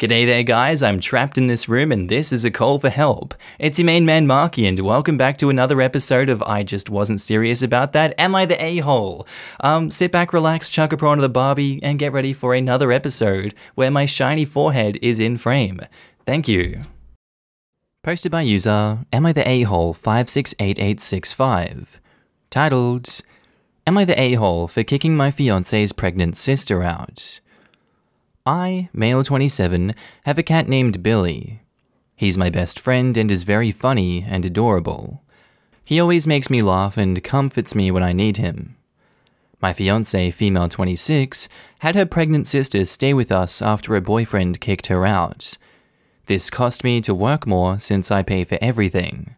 G'day there, guys. I'm trapped in this room, and this is a call for help. It's your main man, Markee, and welcome back to another episode of I Just Wasn't Serious About That. Am I the a hole? Um, sit back, relax, chuck a prawn to the Barbie, and get ready for another episode where my shiny forehead is in frame. Thank you. Posted by user Am I the a hole 568865. Titled Am I the a hole for kicking my fiance's pregnant sister out? I, male 27, have a cat named Billy. He's my best friend and is very funny and adorable. He always makes me laugh and comforts me when I need him. My fiance, female 26, had her pregnant sister stay with us after her boyfriend kicked her out. This cost me to work more since I pay for everything.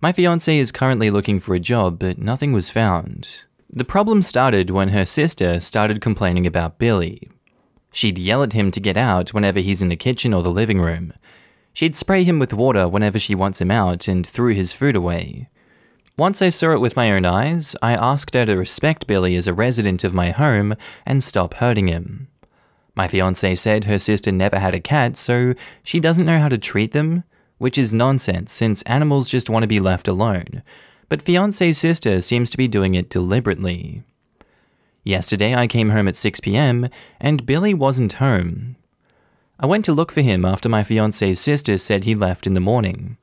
My fiance is currently looking for a job, but nothing was found. The problem started when her sister started complaining about Billy, She'd yell at him to get out whenever he's in the kitchen or the living room. She'd spray him with water whenever she wants him out and threw his food away. Once I saw it with my own eyes, I asked her to respect Billy as a resident of my home and stop hurting him. My fiance said her sister never had a cat, so she doesn't know how to treat them, which is nonsense since animals just want to be left alone. But fiance's sister seems to be doing it deliberately. Yesterday I came home at 6 pm and Billy wasn't home. I went to look for him after my fiance's sister said he left in the morning.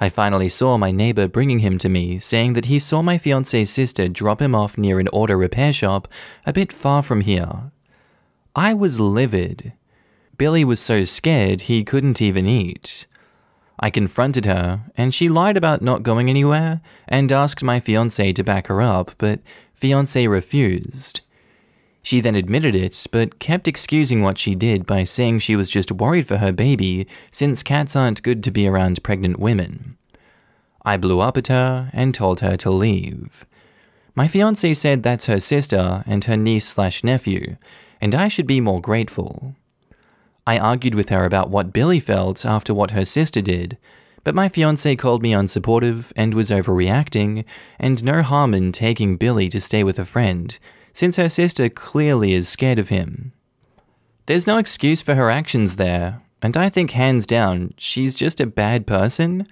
I finally saw my neighbor bringing him to me, saying that he saw my fiance's sister drop him off near an auto repair shop a bit far from here. I was livid. Billy was so scared he couldn't even eat. I confronted her, and she lied about not going anywhere and asked my fiance to back her up, but fiance refused. She then admitted it, but kept excusing what she did by saying she was just worried for her baby since cats aren't good to be around pregnant women. I blew up at her and told her to leave. My fiance said that's her sister and her niece slash nephew, and I should be more grateful. I argued with her about what Billy felt after what her sister did, but my fiance called me unsupportive and was overreacting, and no harm in taking Billy to stay with a friend, since her sister clearly is scared of him. There's no excuse for her actions there, and I think hands down, she's just a bad person.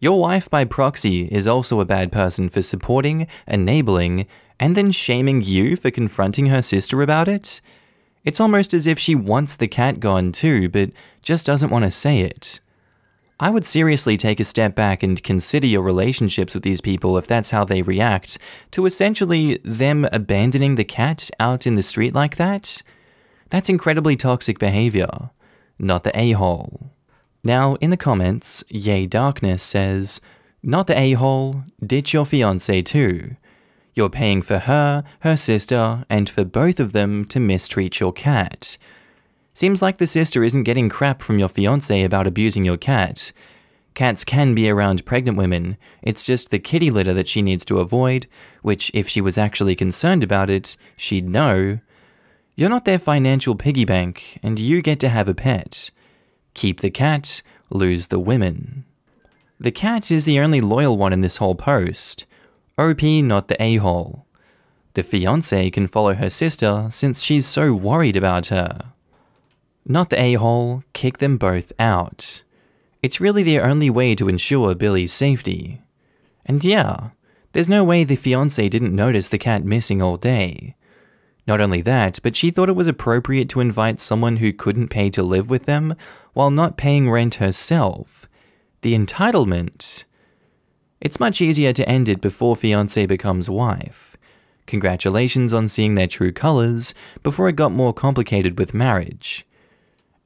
Your wife by proxy is also a bad person for supporting, enabling, and then shaming you for confronting her sister about it. It's almost as if she wants the cat gone too, but just doesn't want to say it. I would seriously take a step back and consider your relationships with these people if that's how they react to essentially them abandoning the cat out in the street like that. That's incredibly toxic behavior, not the a hole. Now, in the comments, Yay Darkness says, Not the a hole, ditch your fiance too. You're paying for her, her sister, and for both of them to mistreat your cat. Seems like the sister isn't getting crap from your fiance about abusing your cat. Cats can be around pregnant women, it's just the kitty litter that she needs to avoid, which, if she was actually concerned about it, she'd know. You're not their financial piggy bank, and you get to have a pet. Keep the cat, lose the women. The cat is the only loyal one in this whole post. OP, not the a hole. The fiance can follow her sister since she's so worried about her. Not the a-hole, kick them both out. It's really the only way to ensure Billy's safety. And yeah, there's no way the fiance didn't notice the cat missing all day. Not only that, but she thought it was appropriate to invite someone who couldn't pay to live with them while not paying rent herself. The entitlement. It's much easier to end it before fiance becomes wife. Congratulations on seeing their true colors before it got more complicated with marriage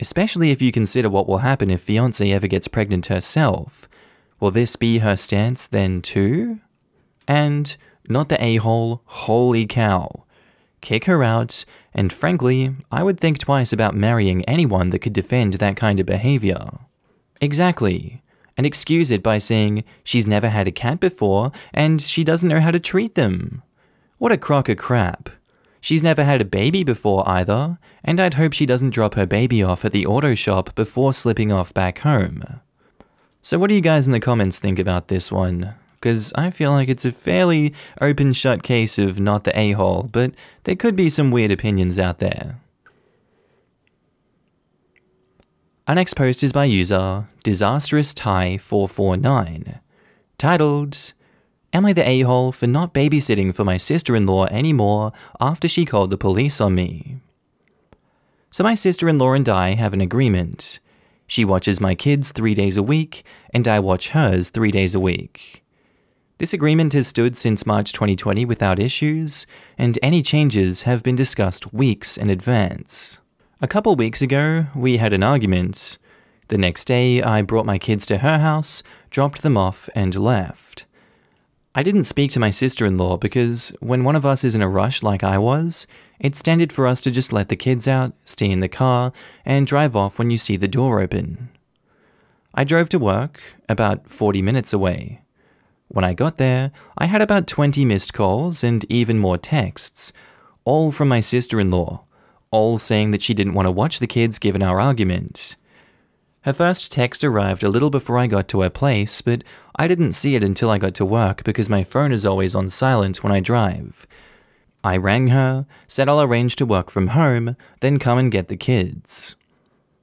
especially if you consider what will happen if fiance ever gets pregnant herself. Will this be her stance then too? And not the a-hole, holy cow. Kick her out, and frankly, I would think twice about marrying anyone that could defend that kind of behavior. Exactly. And excuse it by saying she's never had a cat before and she doesn't know how to treat them. What a crock of crap. She's never had a baby before either, and I'd hope she doesn't drop her baby off at the auto shop before slipping off back home. So what do you guys in the comments think about this one? Because I feel like it's a fairly open shut case of not the a-hole, but there could be some weird opinions out there. Our next post is by user Disastrous Tie 449 titled Am I the a hole for not babysitting for my sister in law anymore after she called the police on me? So, my sister in law and I have an agreement. She watches my kids three days a week, and I watch hers three days a week. This agreement has stood since March 2020 without issues, and any changes have been discussed weeks in advance. A couple weeks ago, we had an argument. The next day, I brought my kids to her house, dropped them off, and left. I didn't speak to my sister in law because when one of us is in a rush like I was, it's standard for us to just let the kids out, stay in the car, and drive off when you see the door open. I drove to work, about 40 minutes away. When I got there, I had about 20 missed calls and even more texts, all from my sister in law, all saying that she didn't want to watch the kids given our argument. Her first text arrived a little before I got to her place, but I didn't see it until I got to work because my phone is always on silent when I drive. I rang her, said I'll arrange to work from home, then come and get the kids.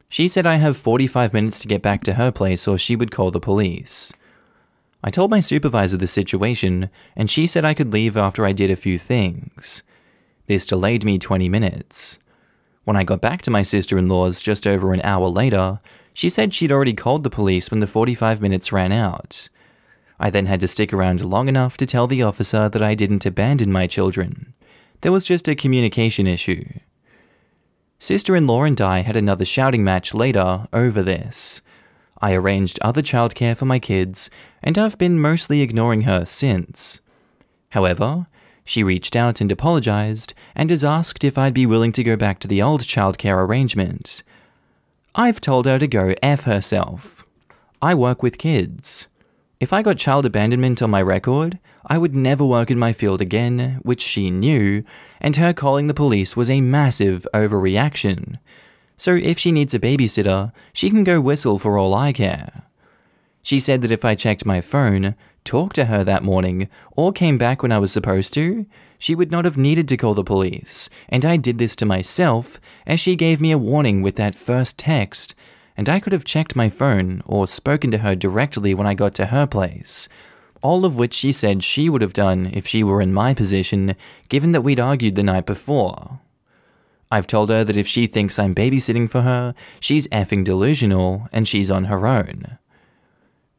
She said I have 45 minutes to get back to her place or she would call the police. I told my supervisor the situation, and she said I could leave after I did a few things. This delayed me 20 minutes. When I got back to my sister in law's just over an hour later, she said she'd already called the police when the 45 minutes ran out. I then had to stick around long enough to tell the officer that I didn't abandon my children. There was just a communication issue. Sister in law and I had another shouting match later over this. I arranged other childcare for my kids, and I've been mostly ignoring her since. However, she reached out and apologized, and has asked if I'd be willing to go back to the old childcare arrangement. I've told her to go F herself. I work with kids. If I got child abandonment on my record, I would never work in my field again, which she knew, and her calling the police was a massive overreaction. So if she needs a babysitter, she can go whistle for all I care. She said that if I checked my phone, talked to her that morning, or came back when I was supposed to, she would not have needed to call the police, and I did this to myself, as she gave me a warning with that first text, and I could have checked my phone or spoken to her directly when I got to her place. All of which she said she would have done if she were in my position, given that we'd argued the night before. I've told her that if she thinks I'm babysitting for her, she's effing delusional and she's on her own.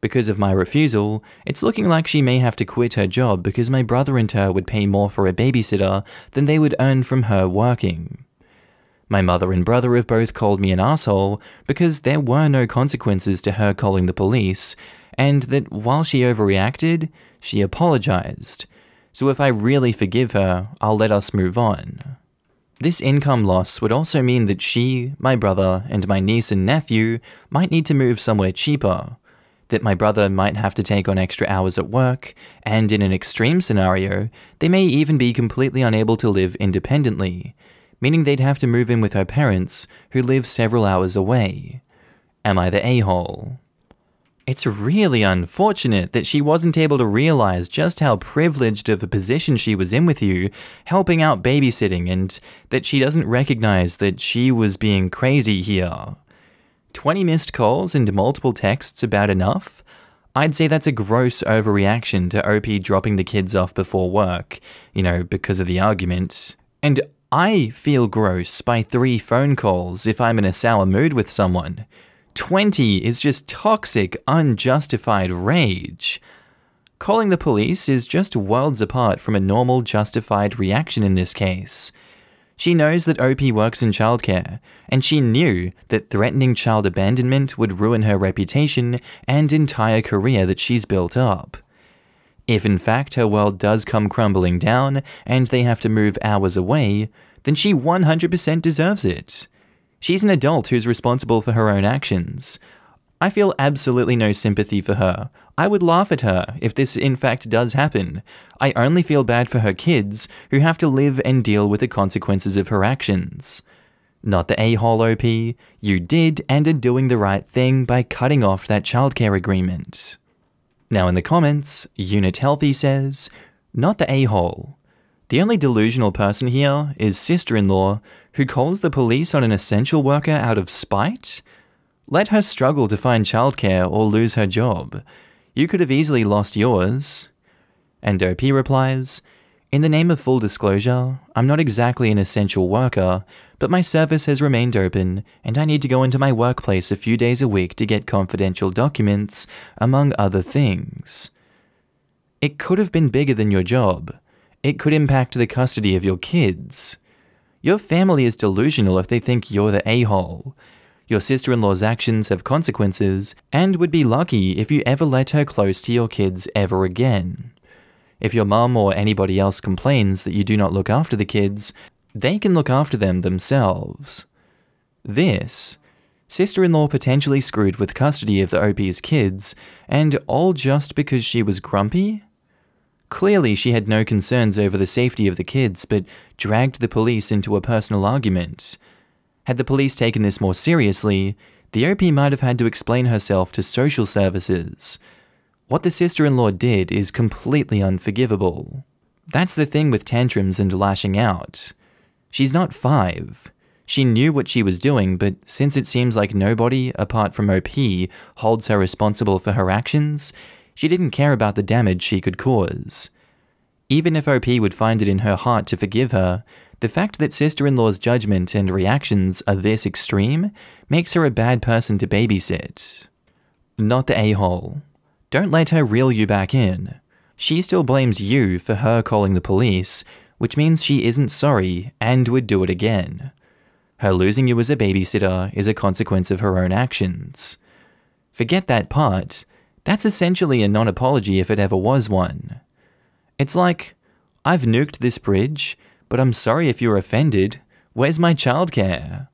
Because of my refusal, it's looking like she may have to quit her job because my brother and her would pay more for a babysitter than they would earn from her working. My mother and brother have both called me an asshole because there were no consequences to her calling the police, and that while she overreacted, she apologized. So if I really forgive her, I'll let us move on. This income loss would also mean that she, my brother, and my niece and nephew might need to move somewhere cheaper, that my brother might have to take on extra hours at work, and in an extreme scenario, they may even be completely unable to live independently, meaning they'd have to move in with her parents, who live several hours away. Am I the a hole? It's really unfortunate that she wasn't able to realize just how privileged of a position she was in with you, helping out babysitting, and that she doesn't recognize that she was being crazy here. 20 missed calls and multiple texts about enough? I'd say that's a gross overreaction to OP dropping the kids off before work, you know, because of the argument. And I feel gross by three phone calls if I'm in a sour mood with someone. 20 is just toxic, unjustified rage. Calling the police is just worlds apart from a normal, justified reaction in this case. She knows that OP works in childcare, and she knew that threatening child abandonment would ruin her reputation and entire career that she's built up. If in fact her world does come crumbling down and they have to move hours away, then she 100% deserves it. She's an adult who's responsible for her own actions. I feel absolutely no sympathy for her. I would laugh at her if this in fact does happen. I only feel bad for her kids, who have to live and deal with the consequences of her actions. Not the a-hole OP, you did and are doing the right thing by cutting off that childcare agreement. Now in the comments, Unit Healthy says, not the a-hole. The only delusional person here is sister-in-law who calls the police on an essential worker out of spite? Let her struggle to find childcare or lose her job. You could have easily lost yours. And OP replies, In the name of full disclosure, I'm not exactly an essential worker, but my service has remained open, and I need to go into my workplace a few days a week to get confidential documents, among other things. It could have been bigger than your job. It could impact the custody of your kids. Your family is delusional if they think you're the a hole. Your sister in law's actions have consequences, and would be lucky if you ever let her close to your kids ever again. If your mum or anybody else complains that you do not look after the kids, they can look after them themselves. This, sister in law potentially screwed with custody of the OP's kids, and all just because she was grumpy? Clearly, she had no concerns over the safety of the kids, but dragged the police into a personal argument. Had the police taken this more seriously, the OP might have had to explain herself to social services. What the sister in law did is completely unforgivable. That's the thing with tantrums and lashing out. She's not five. She knew what she was doing, but since it seems like nobody, apart from OP, holds her responsible for her actions, she didn't care about the damage she could cause. Even if OP would find it in her heart to forgive her, the fact that sister in law's judgment and reactions are this extreme makes her a bad person to babysit. Not the a hole. Don't let her reel you back in. She still blames you for her calling the police, which means she isn't sorry and would do it again. Her losing you as a babysitter is a consequence of her own actions. Forget that part. That's essentially a non apology if it ever was one. It's like, I've nuked this bridge, but I'm sorry if you're offended. Where's my childcare?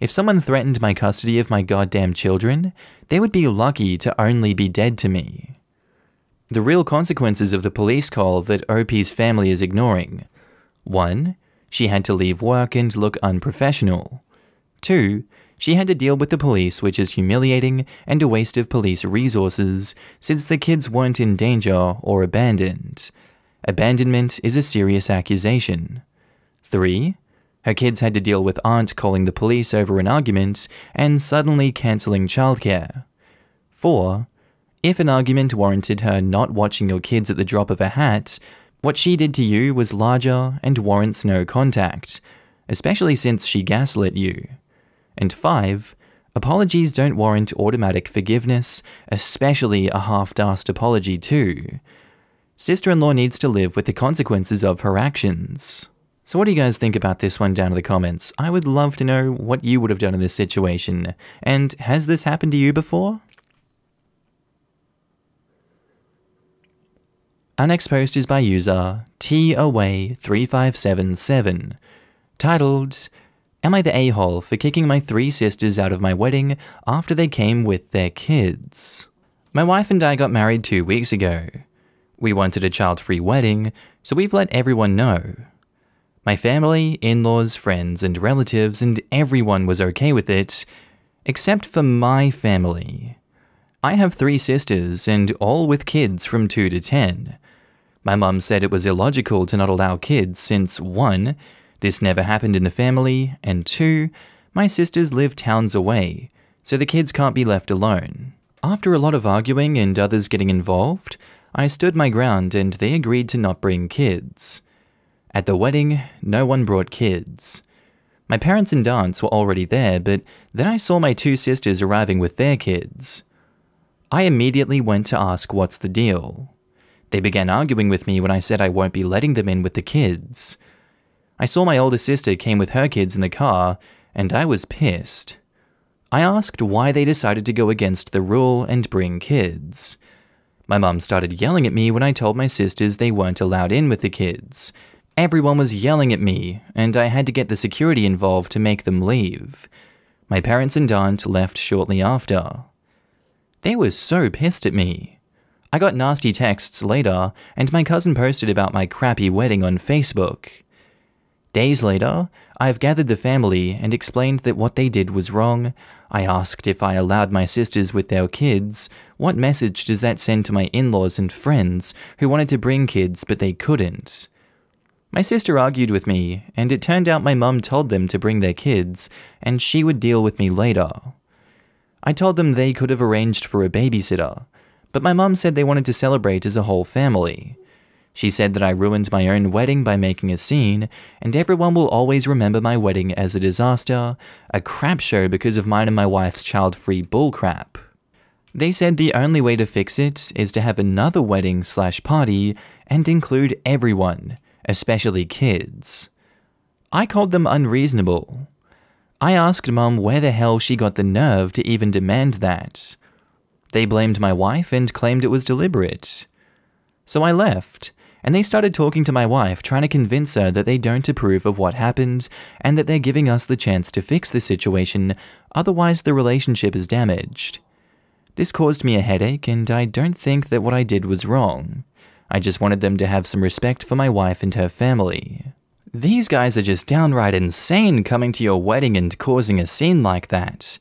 If someone threatened my custody of my goddamn children, they would be lucky to only be dead to me. The real consequences of the police call that OP's family is ignoring 1. She had to leave work and look unprofessional. 2. She had to deal with the police, which is humiliating and a waste of police resources, since the kids weren't in danger or abandoned. Abandonment is a serious accusation. 3. Her kids had to deal with aunt calling the police over an argument and suddenly cancelling childcare. 4. If an argument warranted her not watching your kids at the drop of a hat, what she did to you was larger and warrants no contact, especially since she gaslit you. And 5. Apologies don't warrant automatic forgiveness, especially a half-assed apology too. Sister-in-law needs to live with the consequences of her actions. So what do you guys think about this one down in the comments? I would love to know what you would have done in this situation. And has this happened to you before? Our next post is by user TAway3577, titled, Am I the a-hole for kicking my three sisters out of my wedding after they came with their kids? My wife and I got married two weeks ago. We wanted a child-free wedding, so we've let everyone know. My family, in-laws, friends, and relatives, and everyone was okay with it, except for my family. I have three sisters, and all with kids from 2 to 10. My mum said it was illogical to not allow kids since 1. This never happened in the family, and 2. My sisters live towns away, so the kids can't be left alone. After a lot of arguing and others getting involved, I stood my ground and they agreed to not bring kids. At the wedding, no one brought kids. My parents and aunts were already there, but then I saw my two sisters arriving with their kids. I immediately went to ask what's the deal. They began arguing with me when I said I won't be letting them in with the kids. I saw my older sister came with her kids in the car, and I was pissed. I asked why they decided to go against the rule and bring kids. My mum started yelling at me when I told my sisters they weren't allowed in with the kids. Everyone was yelling at me, and I had to get the security involved to make them leave. My parents and aunt left shortly after. They were so pissed at me. I got nasty texts later, and my cousin posted about my crappy wedding on Facebook. Days later, I've gathered the family and explained that what they did was wrong. I asked if I allowed my sisters with their kids. What message does that send to my in laws and friends who wanted to bring kids but they couldn't? My sister argued with me, and it turned out my mum told them to bring their kids, and she would deal with me later. I told them they could have arranged for a babysitter, but my mum said they wanted to celebrate as a whole family. She said that I ruined my own wedding by making a scene, and everyone will always remember my wedding as a disaster, a crap show because of mine and my wife's child free bullcrap. They said the only way to fix it is to have another wedding slash party and include everyone, especially kids. I called them unreasonable. I asked mum where the hell she got the nerve to even demand that. They blamed my wife and claimed it was deliberate. So I left, and they started talking to my wife, trying to convince her that they don't approve of what happened and that they're giving us the chance to fix the situation, otherwise, the relationship is damaged. This caused me a headache, and I don't think that what I did was wrong. I just wanted them to have some respect for my wife and her family. These guys are just downright insane coming to your wedding and causing a scene like that.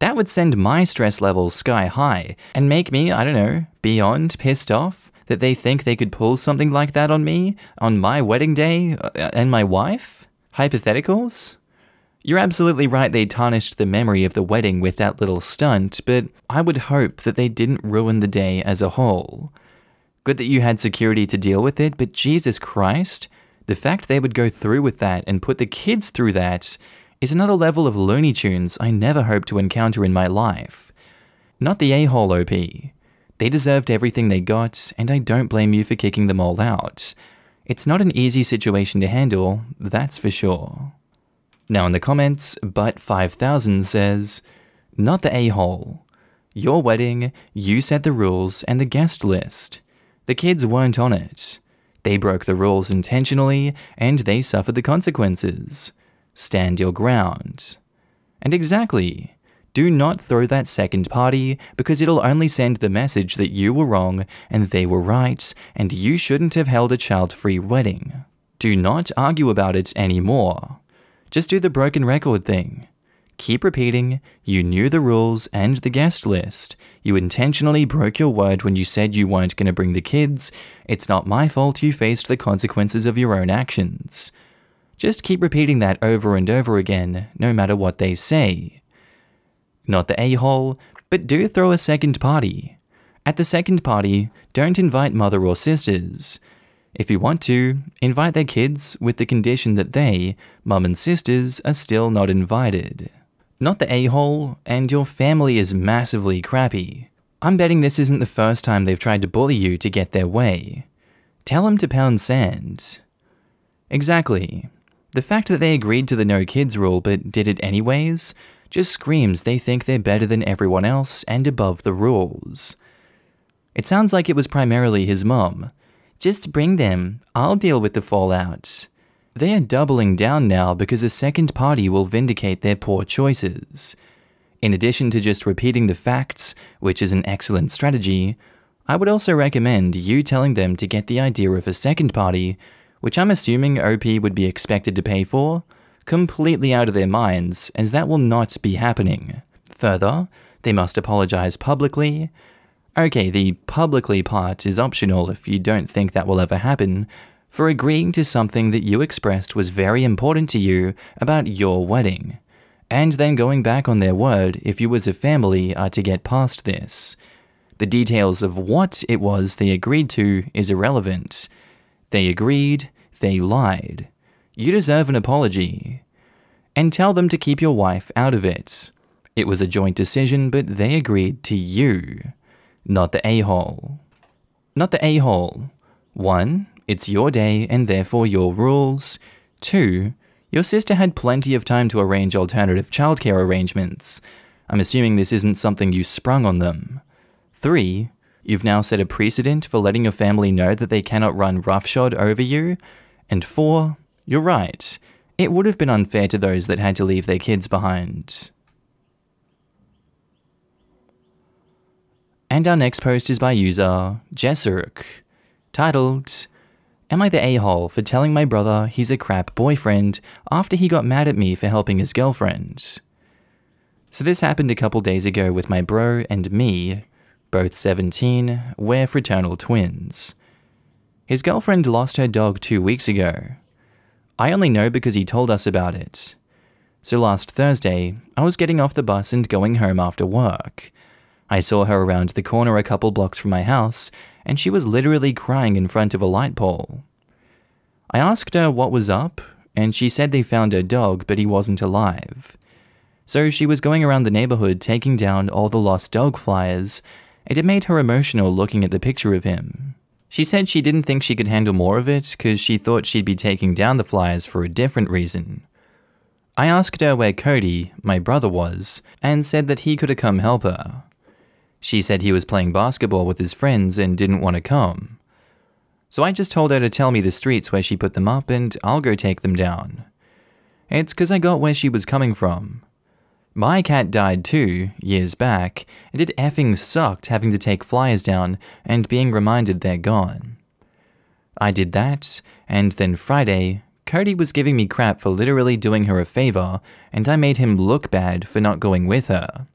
That would send my stress levels sky high and make me, I don't know, beyond pissed off that they think they could pull something like that on me on my wedding day uh, and my wife? Hypotheticals? You're absolutely right they tarnished the memory of the wedding with that little stunt, but I would hope that they didn't ruin the day as a whole. Good that you had security to deal with it, but Jesus Christ, the fact they would go through with that and put the kids through that is another level of Looney Tunes I never hoped to encounter in my life. Not the a hole OP. They deserved everything they got, and I don't blame you for kicking them all out. It's not an easy situation to handle, that's for sure. Now in the comments, But5000 says, Not the a hole. Your wedding, you set the rules and the guest list. The kids weren't on it. They broke the rules intentionally, and they suffered the consequences. Stand your ground. And exactly, do not throw that second party because it'll only send the message that you were wrong and they were right and you shouldn't have held a child free wedding. Do not argue about it anymore. Just do the broken record thing. Keep repeating, you knew the rules and the guest list. You intentionally broke your word when you said you weren't going to bring the kids. It's not my fault you faced the consequences of your own actions. Just keep repeating that over and over again, no matter what they say. Not the a hole, but do throw a second party. At the second party, don't invite mother or sisters. If you want to, invite their kids with the condition that they, mum and sisters, are still not invited. Not the a hole, and your family is massively crappy. I'm betting this isn't the first time they've tried to bully you to get their way. Tell them to pound sand. Exactly. The fact that they agreed to the no kids rule but did it anyways just screams they think they're better than everyone else and above the rules. It sounds like it was primarily his mum. Just bring them, I'll deal with the fallout. They are doubling down now because a second party will vindicate their poor choices. In addition to just repeating the facts, which is an excellent strategy, I would also recommend you telling them to get the idea of a second party which I'm assuming OP would be expected to pay for, completely out of their minds, as that will not be happening. Further, they must apologize publicly. Okay, the publicly part is optional if you don't think that will ever happen, for agreeing to something that you expressed was very important to you about your wedding, and then going back on their word if you as a family are to get past this. The details of what it was they agreed to is irrelevant. They agreed, they lied. You deserve an apology. And tell them to keep your wife out of it. It was a joint decision, but they agreed to you, not the a hole. Not the a hole. One, it's your day and therefore your rules. Two, your sister had plenty of time to arrange alternative childcare arrangements. I'm assuming this isn't something you sprung on them. Three, You've now set a precedent for letting your family know that they cannot run roughshod over you. And four, you're right. It would have been unfair to those that had to leave their kids behind. And our next post is by user Jessurk, titled, Am I the a-hole for telling my brother he's a crap boyfriend after he got mad at me for helping his girlfriend? So this happened a couple days ago with my bro and me, both 17, we're fraternal twins. His girlfriend lost her dog two weeks ago. I only know because he told us about it. So last Thursday, I was getting off the bus and going home after work. I saw her around the corner a couple blocks from my house, and she was literally crying in front of a light pole. I asked her what was up, and she said they found her dog, but he wasn't alive. So she was going around the neighborhood taking down all the lost dog flyers, and it made her emotional looking at the picture of him. She said she didn't think she could handle more of it because she thought she'd be taking down the flyers for a different reason. I asked her where Cody, my brother, was, and said that he could have come help her. She said he was playing basketball with his friends and didn't want to come. So I just told her to tell me the streets where she put them up and I'll go take them down. It's because I got where she was coming from. My cat died too, years back, and it effing sucked having to take flyers down and being reminded they're gone. I did that, and then Friday, Cody was giving me crap for literally doing her a favor, and I made him look bad for not going with her.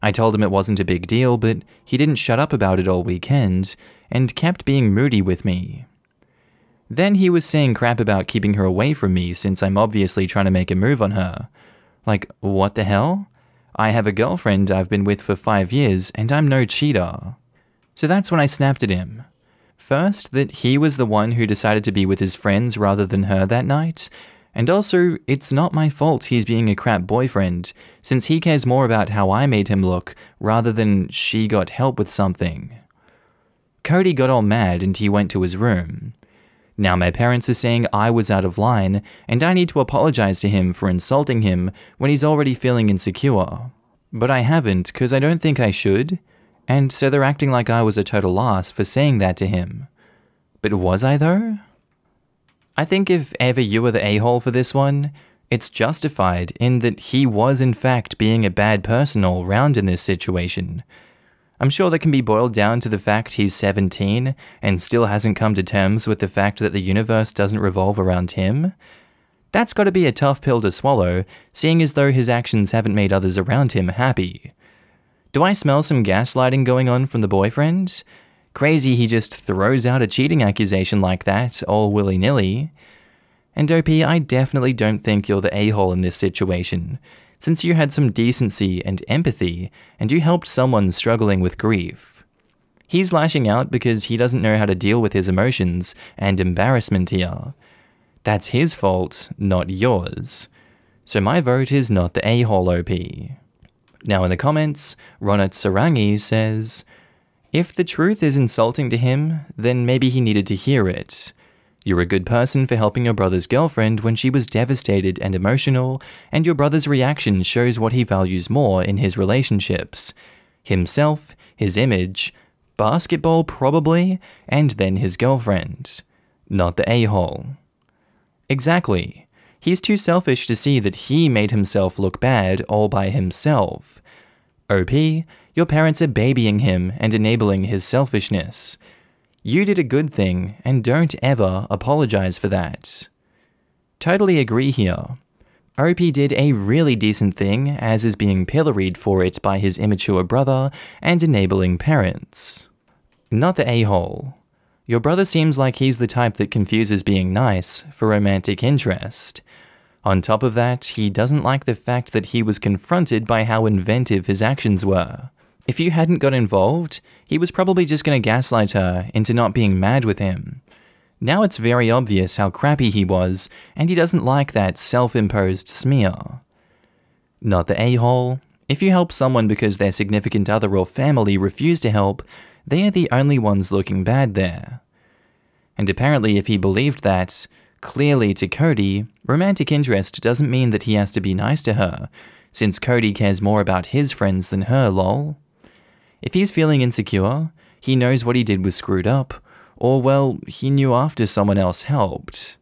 I told him it wasn't a big deal, but he didn't shut up about it all weekend, and kept being moody with me. Then he was saying crap about keeping her away from me since I'm obviously trying to make a move on her, like, what the hell? I have a girlfriend I've been with for five years, and I'm no cheater. So that's when I snapped at him. First, that he was the one who decided to be with his friends rather than her that night, and also, it's not my fault he's being a crap boyfriend, since he cares more about how I made him look rather than she got help with something. Cody got all mad and he went to his room. Now my parents are saying I was out of line, and I need to apologize to him for insulting him when he's already feeling insecure. But I haven't, because I don't think I should, and so they're acting like I was a total loss for saying that to him. But was I though? I think if ever you were the a hole for this one, it's justified in that he was in fact being a bad person all round in this situation, I'm sure that can be boiled down to the fact he's 17 and still hasn't come to terms with the fact that the universe doesn't revolve around him. That's got to be a tough pill to swallow, seeing as though his actions haven't made others around him happy. Do I smell some gaslighting going on from the boyfriend? Crazy he just throws out a cheating accusation like that, all willy nilly. And OP, I definitely don't think you're the a hole in this situation since you had some decency and empathy and you helped someone struggling with grief. He's lashing out because he doesn't know how to deal with his emotions and embarrassment here. That's his fault, not yours. So my vote is not the a-hole OP. Now in the comments, Ronat Sarangi says, If the truth is insulting to him, then maybe he needed to hear it. You're a good person for helping your brother's girlfriend when she was devastated and emotional, and your brother's reaction shows what he values more in his relationships himself, his image, basketball probably, and then his girlfriend. Not the a hole. Exactly. He's too selfish to see that he made himself look bad all by himself. OP, your parents are babying him and enabling his selfishness. You did a good thing, and don't ever apologize for that. Totally agree here. OP did a really decent thing, as is being pilloried for it by his immature brother and enabling parents. Not the a hole. Your brother seems like he's the type that confuses being nice for romantic interest. On top of that, he doesn't like the fact that he was confronted by how inventive his actions were. If you hadn't got involved, he was probably just going to gaslight her into not being mad with him. Now it's very obvious how crappy he was, and he doesn't like that self imposed smear. Not the a hole. If you help someone because their significant other or family refuse to help, they are the only ones looking bad there. And apparently, if he believed that, clearly to Cody, romantic interest doesn't mean that he has to be nice to her, since Cody cares more about his friends than her, lol. If he's feeling insecure, he knows what he did was screwed up, or well, he knew after someone else helped.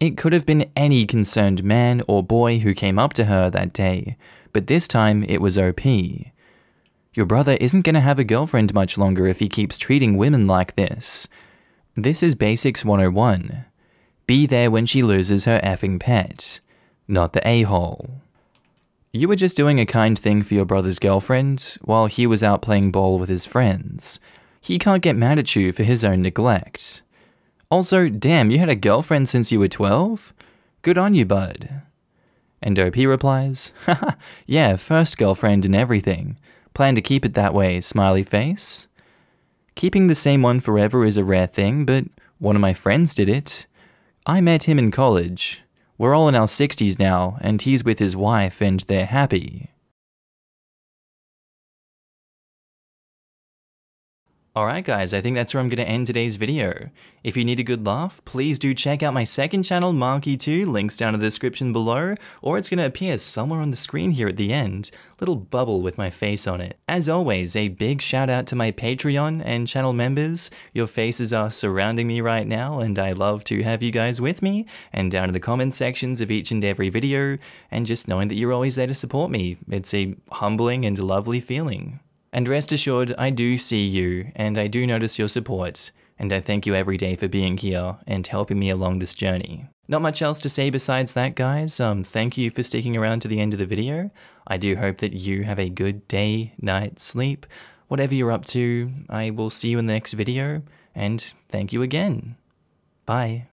It could have been any concerned man or boy who came up to her that day, but this time it was OP. Your brother isn't going to have a girlfriend much longer if he keeps treating women like this. This is Basics 101. Be there when she loses her effing pet, not the a hole. You were just doing a kind thing for your brother's girlfriend while he was out playing ball with his friends. He can't get mad at you for his own neglect. Also, damn, you had a girlfriend since you were 12? Good on you, bud. And OP replies, Haha, yeah, first girlfriend and everything. Plan to keep it that way, smiley face. Keeping the same one forever is a rare thing, but one of my friends did it. I met him in college. We're all in our 60s now, and he's with his wife, and they're happy. Alright guys, I think that's where I'm going to end today's video. If you need a good laugh, please do check out my second channel, Markee2, links down in the description below, or it's going to appear somewhere on the screen here at the end, little bubble with my face on it. As always, a big shout out to my Patreon and channel members. Your faces are surrounding me right now, and I love to have you guys with me, and down in the comment sections of each and every video, and just knowing that you're always there to support me. It's a humbling and lovely feeling. And rest assured, I do see you, and I do notice your support, and I thank you every day for being here and helping me along this journey. Not much else to say besides that, guys. Um, thank you for sticking around to the end of the video. I do hope that you have a good day, night, sleep, whatever you're up to. I will see you in the next video, and thank you again. Bye.